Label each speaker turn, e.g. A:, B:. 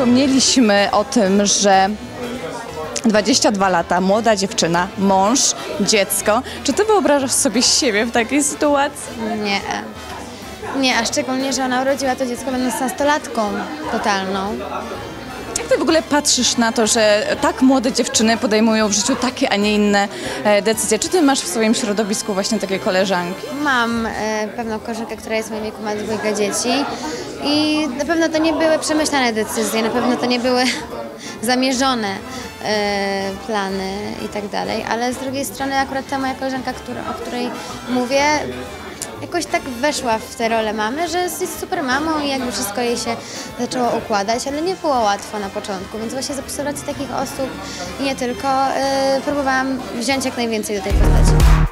A: Wspomnieliśmy o tym, że 22 lata, młoda dziewczyna, mąż, dziecko. Czy ty wyobrażasz sobie siebie w takiej sytuacji?
B: Nie. Nie, a szczególnie, że ona urodziła to dziecko będąc nastolatką totalną.
A: Jak ty w ogóle patrzysz na to, że tak młode dziewczyny podejmują w życiu takie, a nie inne e, decyzje? Czy ty masz w swoim środowisku właśnie takie koleżanki?
B: Mam e, pewną koleżankę, która jest w moim wieku, ma dwójkę dzieci i na pewno to nie były przemyślane decyzje, na pewno to nie były zamierzone e, plany i tak dalej, ale z drugiej strony akurat ta moja koleżanka, która, o której mówię, jakoś tak weszła w tę rolę mamy, że jest super mamą i jakby wszystko jej się zaczęło układać, ale nie było łatwo na początku, więc właśnie z obserwacji takich osób i nie tylko, e, próbowałam wziąć jak najwięcej do tej postaci.